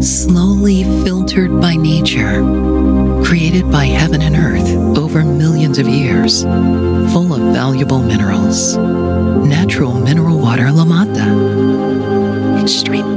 slowly filtered by nature, created by heaven and earth over millions of years, full of valuable minerals. Natural mineral water La Extreme